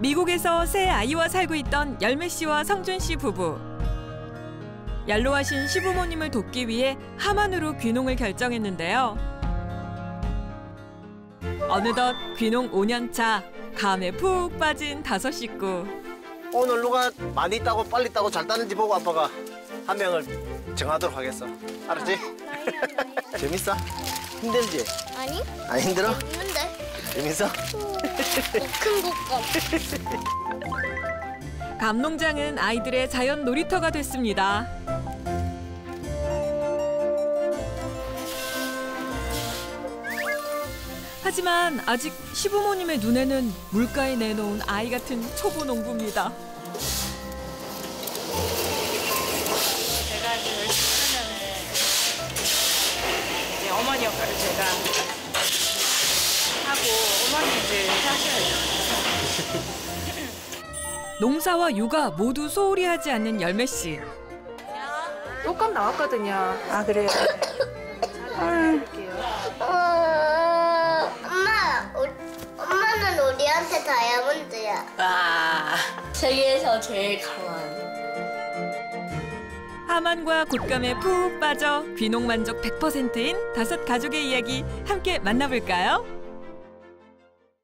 미국에서 새 아이와 살고 있던 열매 씨와 성준 씨 부부. 얄로하신 시부모님을 돕기 위해 하만으로 귀농을 결정했는데요. 어느덧 귀농 5년 차 감에 푹 빠진 다섯 식구. 오늘 누가 많이 따고 빨리 따고 잘 따는지 보고 아빠가 한 명을 정하도록 하겠어. 알았지? 재밌어? 힘들지? 아니? 안 힘들어? 재밌어? 큰 것감. 감농장은 아이들의 자연 놀이터가 됐습니다. 하지만 아직 시부모님의 눈에는 물가에 내놓은 아이 같은 초보 농부입니다. 제가 이제 열심히 하면은 이제 어머니 역할을 제가 하고 어머니 이제 하셔야죠. 농사와 육아 모두 소홀히 하지 않는 열매 씨. 똑감 나왔거든요. 아 그래요? 어, 엄마, 우- 엄마는 우리한테 다이아몬드야. 와 세계에서 제일 강한 하만과 곶감에 푹 빠져 귀농 만족 100%인 다섯 가족의 이야기 함께 만나볼까요?